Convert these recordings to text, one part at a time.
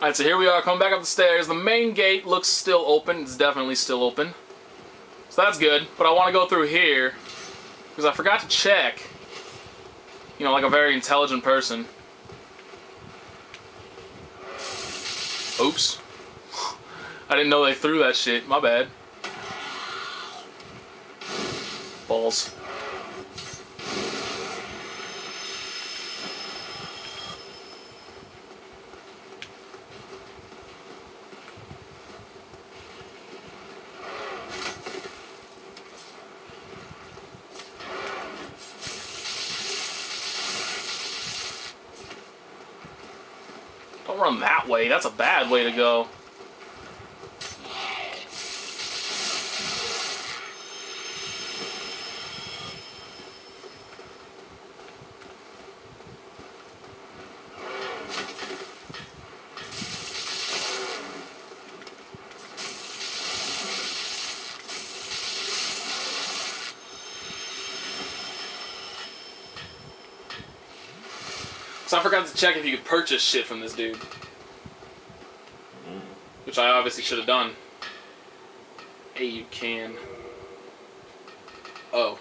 Alright, so here we are, coming back up the stairs. The main gate looks still open. It's definitely still open. So that's good. But I want to go through here. Because I forgot to check. You know, like a very intelligent person. Oops. I didn't know they threw that shit. My bad. Balls. Run that way. That's a bad way to go. Forgot to check if you could purchase shit from this dude. Which I obviously should have done. Hey, you can. Oh.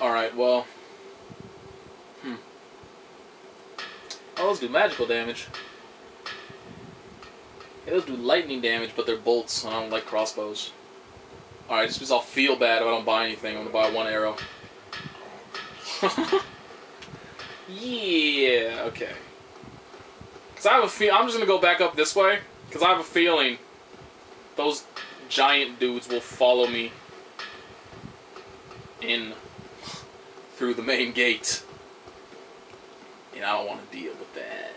Alright, well. Hmm. Oh, those do magical damage. Those do lightning damage, but they're bolts, I don't like crossbows. Alright, just because I'll feel bad if I don't buy anything, I'm gonna buy one arrow. yeah, okay. Cause I have a feel I'm just gonna go back up this way, cause I have a feeling those giant dudes will follow me in through the main gate. And I don't want to deal with that.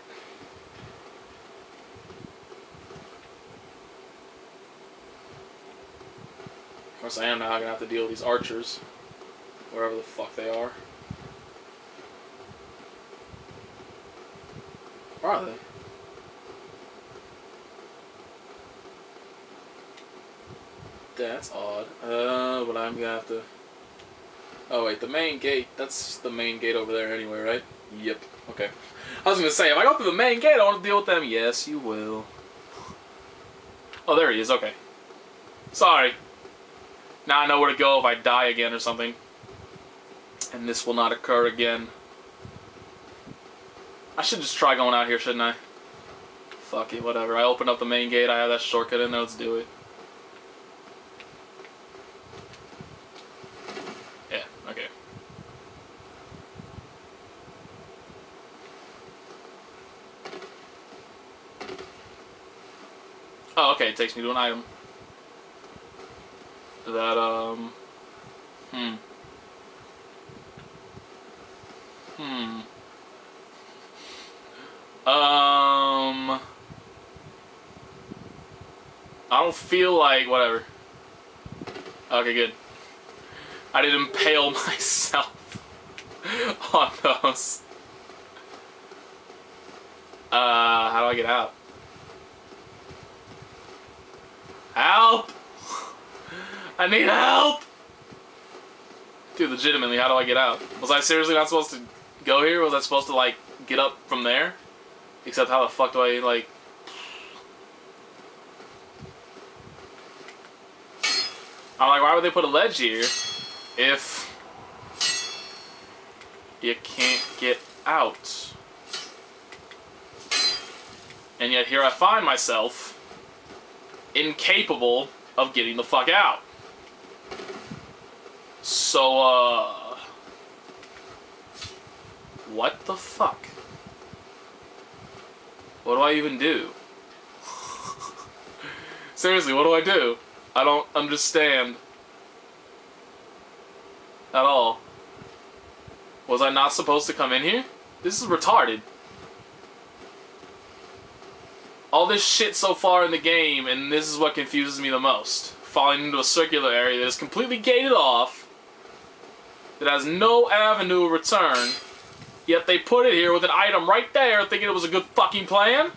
Of course, I am now gonna have to deal with these archers, wherever the fuck they are. Where are they? That's odd. Uh, but I'm gonna have to. Oh wait, the main gate. That's the main gate over there anyway, right? Yep. Okay. I was gonna say, if I go through the main gate, I want to deal with them. Yes, you will. Oh, there he is. Okay. Sorry. Now I know where to go if I die again or something. And this will not occur again. I should just try going out here, shouldn't I? Fuck it, whatever. I opened up the main gate. I have that shortcut in there. Let's do it. Yeah, okay. Oh, okay. It takes me to an item. That, um... Hmm. Hmm. Um... I don't feel like... Whatever. Okay, good. I didn't impale myself on those. Uh, how do I get out? Help! I need help! Dude, legitimately, how do I get out? Was I seriously not supposed to go here? Was I supposed to, like, get up from there? Except how the fuck do I, like... I'm like, why would they put a ledge here if you can't get out? And yet here I find myself incapable of getting the fuck out. So, uh... What the fuck? What do I even do? Seriously, what do I do? I don't understand. At all. Was I not supposed to come in here? This is retarded. All this shit so far in the game, and this is what confuses me the most. Falling into a circular area that is completely gated off, that has no avenue of return, yet they put it here with an item right there thinking it was a good fucking plan?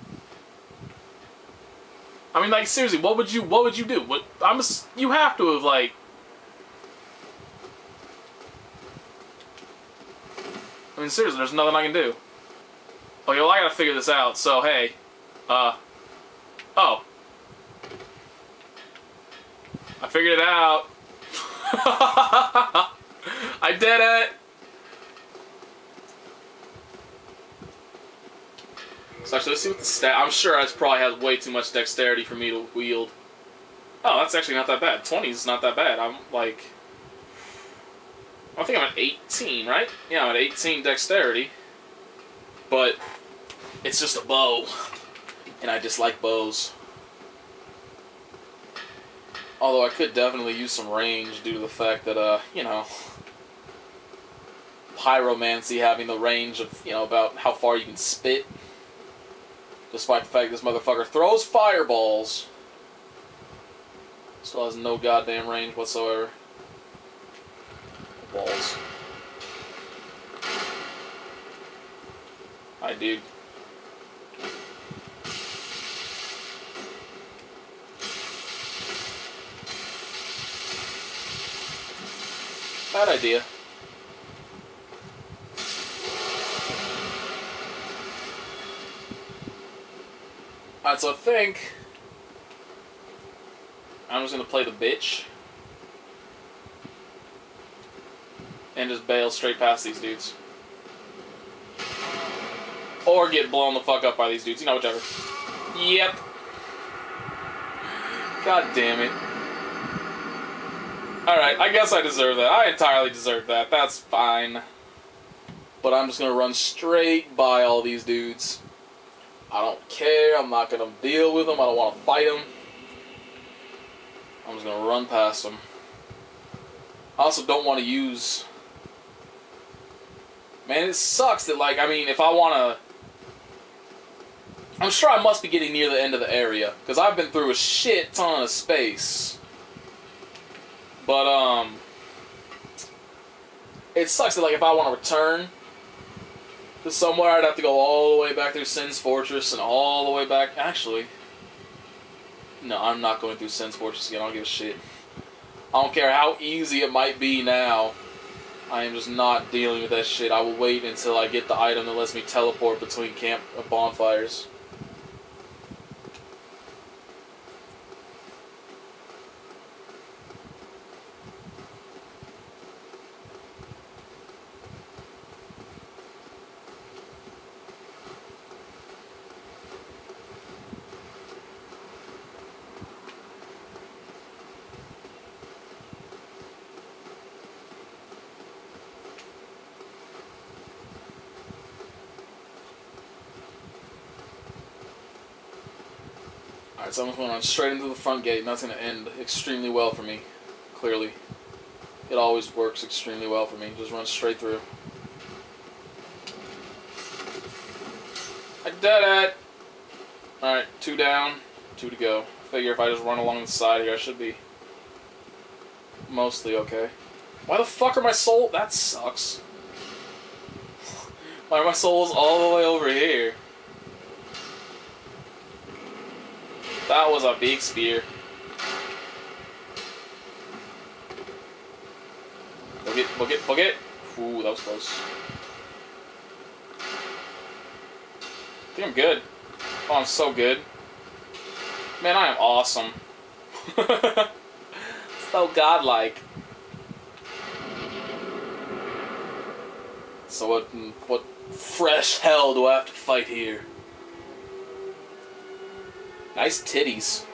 I mean, like, seriously, what would you, what would you do? What, I'm, you have to have, like, I mean, seriously, there's nothing I can do. Okay, well, I gotta figure this out, so, hey, uh, oh. I figured it out. I did it! So actually, let's see what the stat. I'm sure it probably has way too much dexterity for me to wield. Oh, that's actually not that bad. 20 is not that bad. I'm like. I think I'm at 18, right? Yeah, I'm at 18 dexterity. But it's just a bow. And I dislike bows. Although I could definitely use some range due to the fact that, uh, you know, pyromancy having the range of, you know, about how far you can spit. Despite the fact this motherfucker throws fireballs. Still has no goddamn range whatsoever. Balls. Hi, dude. Bad idea. Alright, so I think I'm just gonna play the bitch and just bail straight past these dudes. Or get blown the fuck up by these dudes, you know, whichever. Yep. God damn it. Alright, I guess I deserve that. I entirely deserve that. That's fine. But I'm just gonna run straight by all these dudes. I don't care. I'm not going to deal with them. I don't want to fight them. I'm just going to run past them. I also don't want to use... Man, it sucks that, like, I mean, if I want to... I'm sure I must be getting near the end of the area. Because I've been through a shit ton of space. But, um... It sucks that, like, if I want to return to somewhere, I'd have to go all the way back through Sen's Fortress and all the way back. Actually, no, I'm not going through Sen's Fortress again. I don't give a shit. I don't care how easy it might be now. I am just not dealing with that shit. I will wait until I get the item that lets me teleport between camp bonfires. Alright, so I'm going run straight into the front gate, and that's going to end extremely well for me. Clearly. It always works extremely well for me. Just run straight through. I did it! Alright, two down, two to go. Figure if I just run along the side here, I should be mostly okay. Why the fuck are my soul? That sucks. Why are my souls all the way over here? That was a big spear. Book it, book it, book it. Ooh, that was close. I think I'm good. Oh, I'm so good. Man, I am awesome. so godlike. So what, what fresh hell do I have to fight here? Nice titties.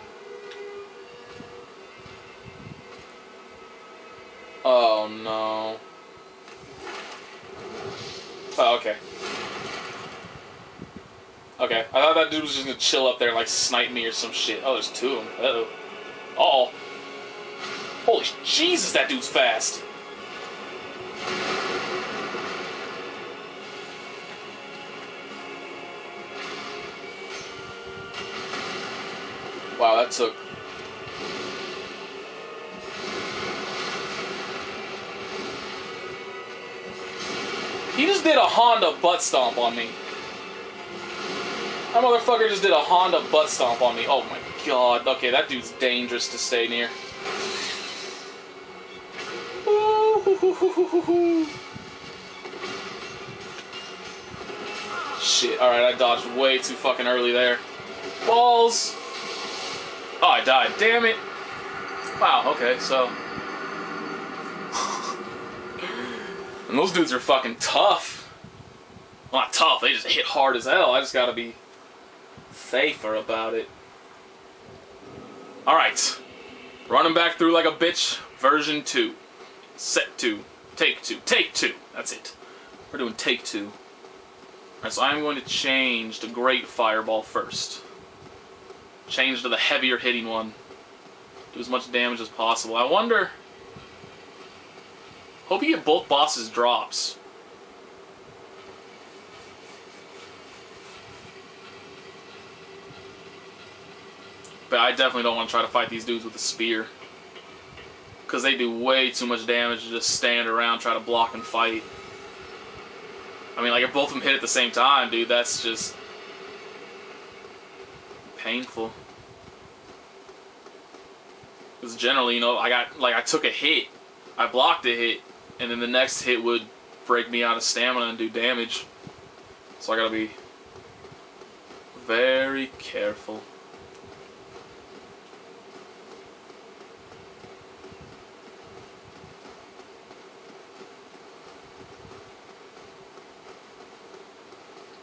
Oh no. Oh, okay. Okay, I thought that dude was just gonna chill up there and like snipe me or some shit. Oh, there's two of them. Uh oh. Uh oh. Holy Jesus, that dude's fast. Wow, that took... He just did a Honda butt stomp on me. That motherfucker just did a Honda butt stomp on me. Oh my god. Okay, that dude's dangerous to stay near. shit. Alright, I dodged way too fucking early there. Balls! Oh, I died. Damn it. Wow, okay, so. and those dudes are fucking tough. Well, not tough, they just hit hard as hell. I just gotta be safer about it. Alright. Running back through like a bitch, version 2. Set 2. Take 2. Take 2. That's it. We're doing take 2. Alright, so I'm going to change to Great Fireball first. Change to the heavier hitting one. Do as much damage as possible. I wonder... Hope you get both bosses drops. But I definitely don't want to try to fight these dudes with a spear. Because they do way too much damage to just stand around, try to block and fight. I mean, like, if both of them hit at the same time, dude, that's just... painful. Because generally, you know, I got, like, I took a hit, I blocked a hit, and then the next hit would break me out of stamina and do damage. So I gotta be very careful.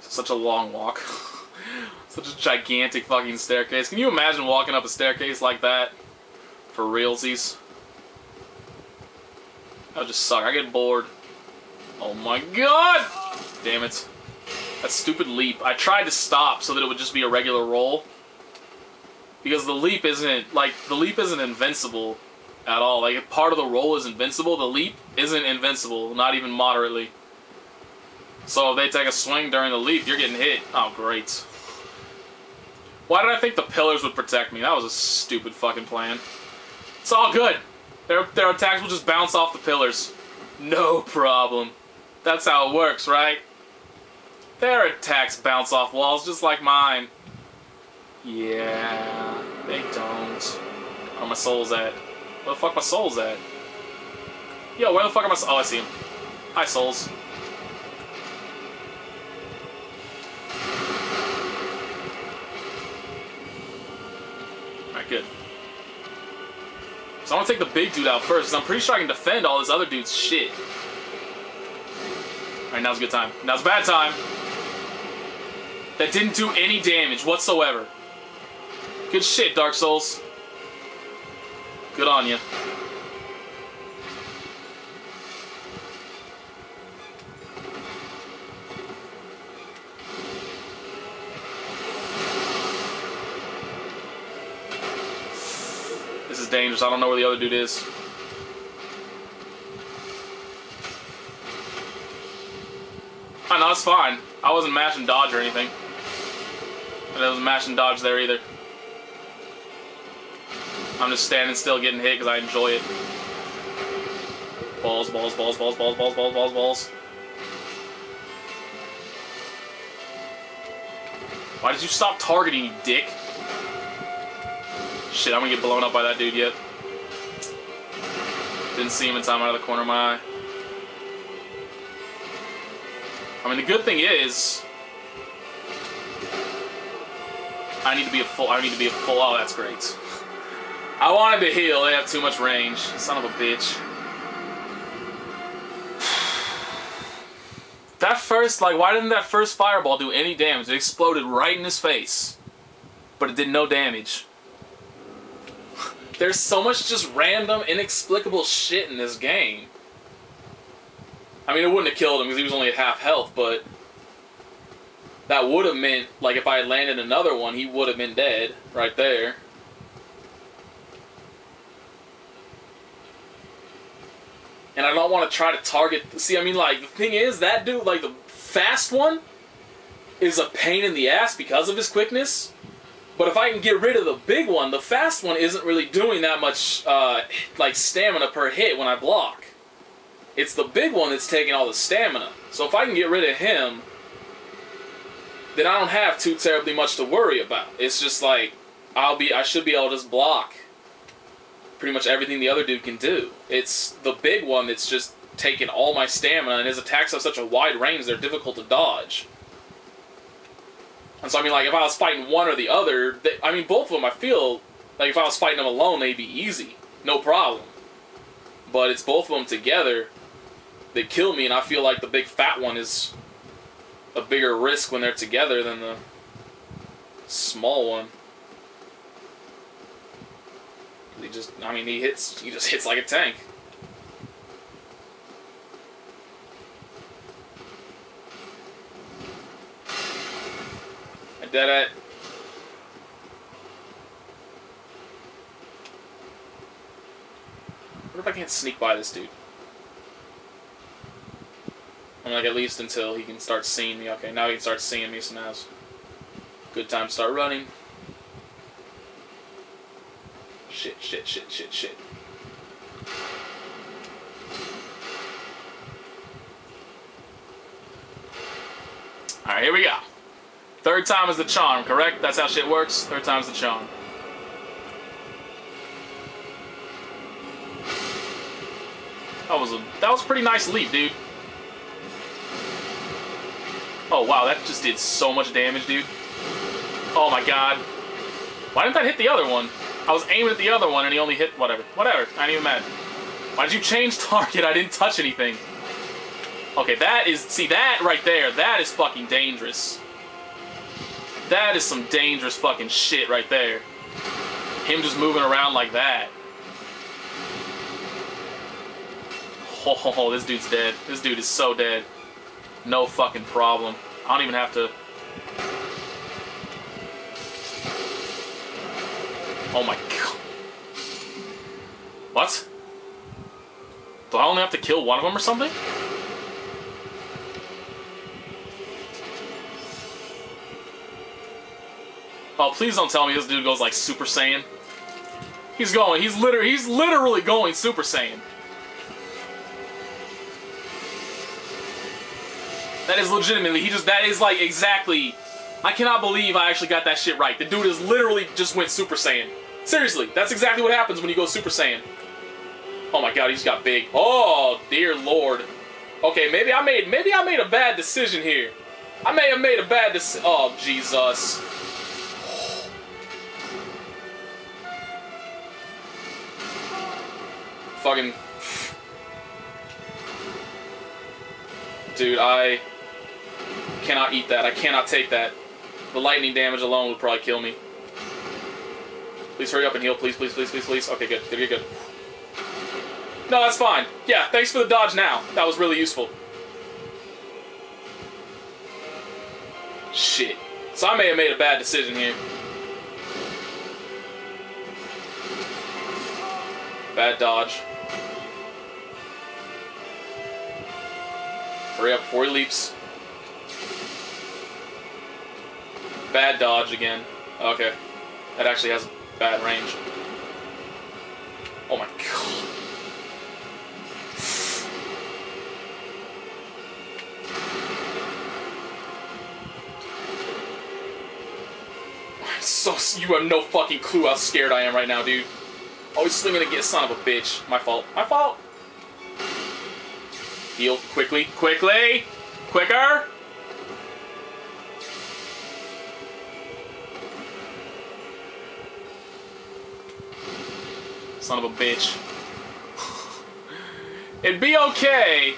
Such a long walk. Such a gigantic fucking staircase. Can you imagine walking up a staircase like that? For realsies? That would just suck. I get bored. Oh my god! Damn it. That stupid leap. I tried to stop so that it would just be a regular roll. Because the leap isn't, like, the leap isn't invincible at all. Like, part of the roll is invincible, the leap isn't invincible, not even moderately. So if they take a swing during the leap, you're getting hit. Oh, great. Why did I think the pillars would protect me? That was a stupid fucking plan. It's all good. Their, their attacks will just bounce off the pillars. No problem. That's how it works, right? Their attacks bounce off walls just like mine. Yeah, they don't. Where my soul's at? Where the fuck my soul's at? Yo, where the fuck are my... Oh, I see him. Hi, souls. Good. So I want to take the big dude out first, because I'm pretty sure I can defend all this other dude's shit. Alright, now's a good time. Now's a bad time. That didn't do any damage whatsoever. Good shit, Dark Souls. Good on you. I don't know where the other dude is. I know, it's fine. I wasn't mashing dodge or anything. And I wasn't mashing dodge there either. I'm just standing still getting hit because I enjoy it. Balls, balls, balls, balls, balls, balls, balls, balls, balls. Why did you stop targeting, you dick? Shit, I'm gonna get blown up by that dude yet. Didn't see him in time out of the corner of my eye. I mean, the good thing is... I need to be a full... I need to be a full... Oh, that's great. I wanted to heal. They have too much range. Son of a bitch. That first, like, why didn't that first fireball do any damage? It exploded right in his face. But it did no damage. There's so much just random, inexplicable shit in this game. I mean, it wouldn't have killed him because he was only at half health, but that would have meant, like, if I had landed another one, he would have been dead right there. And I don't want to try to target. See, I mean, like, the thing is, that dude, like, the fast one is a pain in the ass because of his quickness. But if I can get rid of the big one, the fast one isn't really doing that much uh, like stamina per hit when I block. It's the big one that's taking all the stamina. So if I can get rid of him, then I don't have too terribly much to worry about. It's just like I'll be I should be able to just block pretty much everything the other dude can do. It's the big one that's just taking all my stamina and his attacks have such a wide range they're difficult to dodge. And so I mean, like if I was fighting one or the other, they, I mean both of them. I feel like if I was fighting them alone, they'd be easy, no problem. But it's both of them together that kill me, and I feel like the big fat one is a bigger risk when they're together than the small one. He just, I mean, he hits, he just hits like a tank. Did it. What if I can't sneak by this dude? I'm like, at least until he can start seeing me. Okay, now he can start seeing me, so now's good time to start running. Shit, shit, shit, shit, shit. Alright, here we go. Third time is the charm, correct? That's how shit works? Third time's the charm. That was a that was a pretty nice leap, dude. Oh wow, that just did so much damage, dude. Oh my god. Why didn't that hit the other one? I was aiming at the other one and he only hit whatever. Whatever. I ain't even mad. Why did you change target? I didn't touch anything. Okay, that is see that right there, that is fucking dangerous. That is some dangerous fucking shit right there. Him just moving around like that. Oh, this dude's dead. This dude is so dead. No fucking problem. I don't even have to... Oh my god. What? Do I only have to kill one of them or something? Oh, please don't tell me this dude goes like Super Saiyan. He's going, he's literally, he's literally going Super Saiyan. That is legitimately, he just, that is like exactly, I cannot believe I actually got that shit right. The dude is literally just went Super Saiyan. Seriously, that's exactly what happens when you go Super Saiyan. Oh my god, he's got big. Oh, dear lord. Okay, maybe I made, maybe I made a bad decision here. I may have made a bad decision. Oh, Jesus. Fucking... Dude, I cannot eat that. I cannot take that. The lightning damage alone would probably kill me. Please hurry up and heal. Please, please, please, please, please. Okay, good. Good, good, good. No, that's fine. Yeah, thanks for the dodge now. That was really useful. Shit. So I may have made a bad decision here. Bad dodge. Hurry up before he leaps. Bad dodge again. Okay. That actually has bad range. Oh my god. So you have no fucking clue how scared I am right now, dude. Always slinging against son of a bitch. My fault. My fault. Heal quickly, quickly, quicker. Son of a bitch. It'd be okay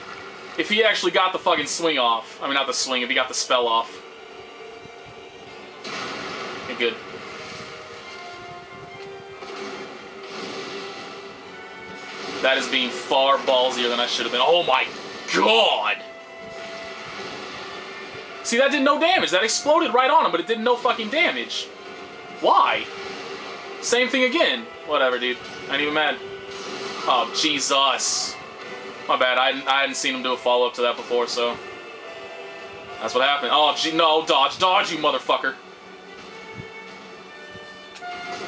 if he actually got the fucking swing off. I mean, not the swing, if he got the spell off. Okay, good. That is being far ballsier than I should have been. Oh my god! See, that did no damage. That exploded right on him, but it did no fucking damage. Why? Same thing again. Whatever, dude. I ain't even mad. Oh, Jesus. My bad. I I hadn't seen him do a follow-up to that before, so... That's what happened. Oh, gee, no. Dodge. Dodge, you motherfucker.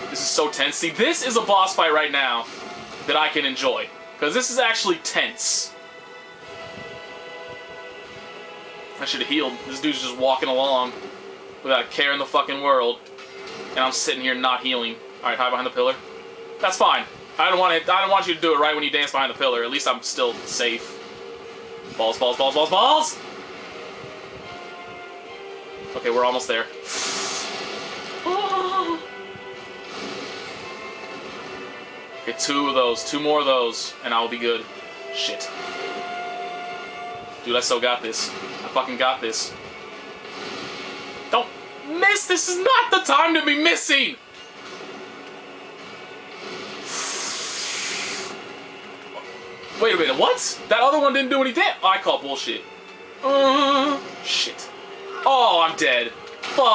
This is so tense. See, this is a boss fight right now that I can enjoy. Because this is actually tense. I should have healed. This dude's just walking along without a care in the fucking world. And I'm sitting here not healing. Alright, hide behind the pillar. That's fine. I don't want to, I don't want you to do it right when you dance behind the pillar. At least I'm still safe. Balls, balls, balls, balls, balls! Okay, we're almost there. Okay, two of those. Two more of those, and I will be good. Shit. Dude, I still got this. I fucking got this. Don't miss! This is not the time to be missing! Wait a minute, what? That other one didn't do? Oh, I call bullshit. Uh, shit. Oh, I'm dead. Fuck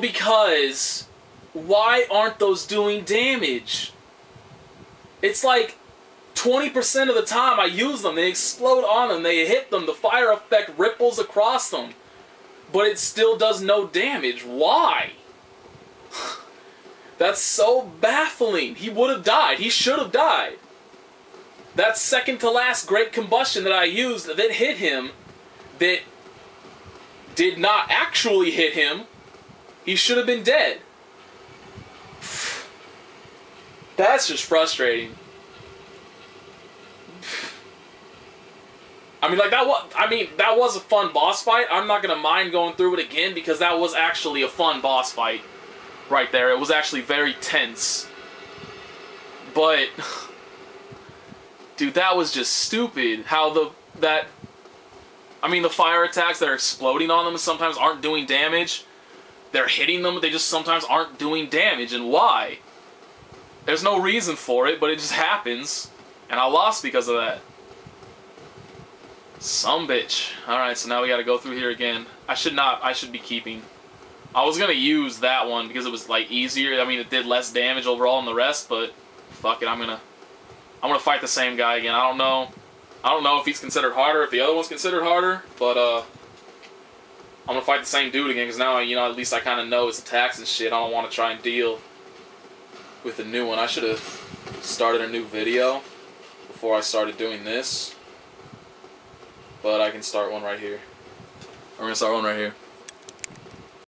Because why aren't those doing damage? It's like 20% of the time I use them, they explode on them, they hit them, the fire effect ripples across them. But it still does no damage. Why? That's so baffling. He would have died. He should have died. That second to last great combustion that I used that hit him, that did not actually hit him, he should have been dead. That's just frustrating. I mean, like that was. I mean, that was a fun boss fight. I'm not gonna mind going through it again because that was actually a fun boss fight, right there. It was actually very tense. But, dude, that was just stupid. How the that. I mean, the fire attacks that are exploding on them sometimes aren't doing damage. They're hitting them, but they just sometimes aren't doing damage, and why? There's no reason for it, but it just happens, and I lost because of that. Some bitch. Alright, so now we gotta go through here again. I should not, I should be keeping. I was gonna use that one because it was like easier. I mean, it did less damage overall than the rest, but fuck it, I'm gonna, I'm gonna fight the same guy again. I don't know, I don't know if he's considered harder, if the other one's considered harder, but uh, I'm gonna fight the same dude again because now, you know, at least I kind of know its attacks and shit. I don't want to try and deal with a new one. I should have started a new video before I started doing this. But I can start one right here. I'm gonna start one right here.